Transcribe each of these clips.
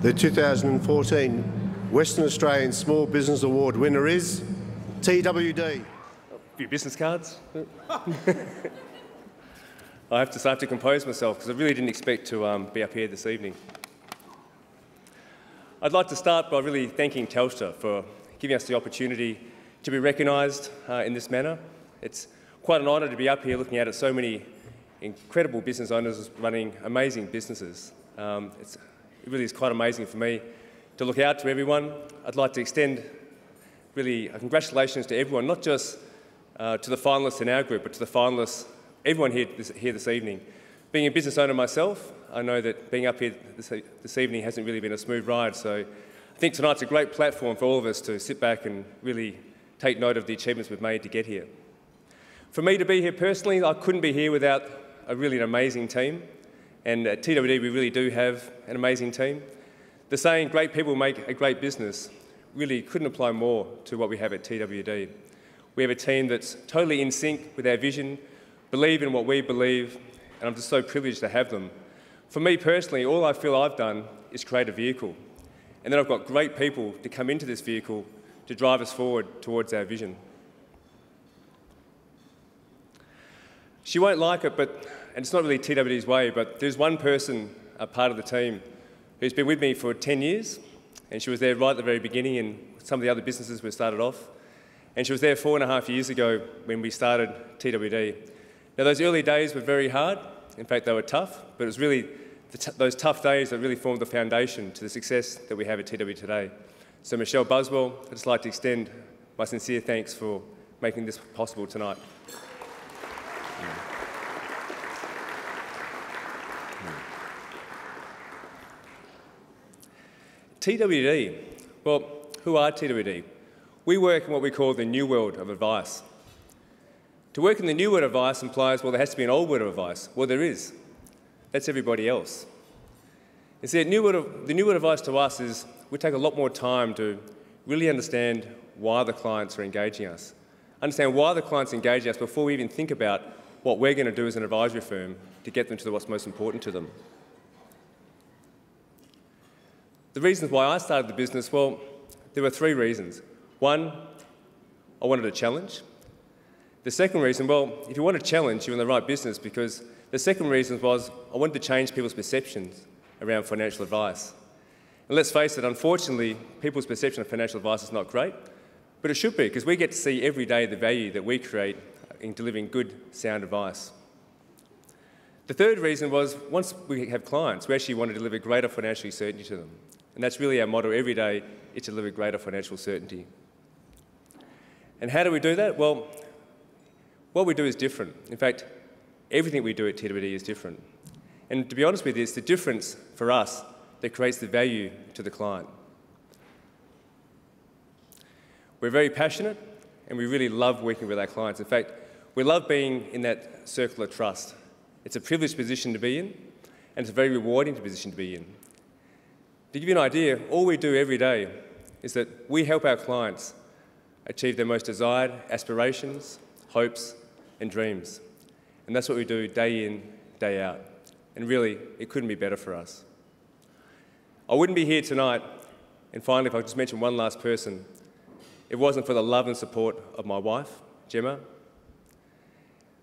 The 2014 Western Australian Small Business Award winner is TWD. A few business cards. I have to, have to compose myself because I really didn't expect to um, be up here this evening. I'd like to start by really thanking Telstra for giving us the opportunity to be recognised uh, in this manner. It's quite an honour to be up here looking at so many incredible business owners running amazing businesses. Um, it really is quite amazing for me to look out to everyone. I'd like to extend really congratulations to everyone, not just uh, to the finalists in our group, but to the finalists everyone here this, here this evening. Being a business owner myself, I know that being up here this, this evening hasn't really been a smooth ride, so I think tonight's a great platform for all of us to sit back and really take note of the achievements we've made to get here. For me to be here personally, I couldn't be here without a really an amazing team. And at TWD, we really do have an amazing team. The saying, great people make a great business, really couldn't apply more to what we have at TWD. We have a team that's totally in sync with our vision, believe in what we believe, and I'm just so privileged to have them. For me personally, all I feel I've done is create a vehicle. And then I've got great people to come into this vehicle to drive us forward towards our vision. She won't like it, but, and it's not really TWD's way, but there's one person, a part of the team, who's been with me for 10 years, and she was there right at the very beginning in some of the other businesses we started off. And she was there four and a half years ago when we started TWD. Now, those early days were very hard. In fact, they were tough, but it was really those tough days that really formed the foundation to the success that we have at TW today. So, Michelle Buswell, I'd just like to extend my sincere thanks for making this possible tonight. TWD. Well, who are TWD? We work in what we call the new world of advice. To work in the new world of advice implies, well, there has to be an old world of advice. Well, there is. That's everybody else. You see, new of, the new world of advice to us is we take a lot more time to really understand why the clients are engaging us. Understand why the clients engage us before we even think about what we're going to do as an advisory firm to get them to what's most important to them. The reasons why I started the business, well, there were three reasons. One, I wanted a challenge. The second reason, well, if you want a challenge, you're in the right business because the second reason was I wanted to change people's perceptions around financial advice. And let's face it, unfortunately, people's perception of financial advice is not great, but it should be because we get to see every day the value that we create in delivering good, sound advice. The third reason was once we have clients, we actually want to deliver greater financial certainty to them. And that's really our motto every day, is to deliver greater financial certainty. And how do we do that? Well, what we do is different. In fact, everything we do at TWD is different. And to be honest with you, it's the difference for us that creates the value to the client. We're very passionate and we really love working with our clients. In fact, we love being in that circle of trust. It's a privileged position to be in and it's a very rewarding position to be in. To give you an idea, all we do every day is that we help our clients achieve their most desired aspirations, hopes, and dreams. And that's what we do day in, day out. And really, it couldn't be better for us. I wouldn't be here tonight, and finally, if I just mention one last person, it wasn't for the love and support of my wife, Gemma.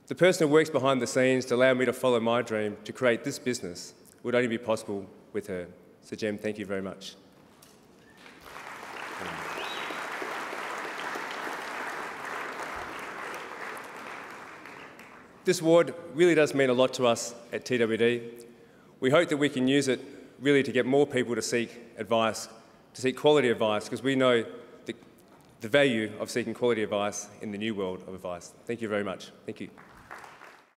The person who works behind the scenes to allow me to follow my dream to create this business would only be possible with her. So, Gem, thank you very much. This award really does mean a lot to us at TWD. We hope that we can use it really to get more people to seek advice, to seek quality advice, because we know the, the value of seeking quality advice in the new world of advice. Thank you very much. Thank you.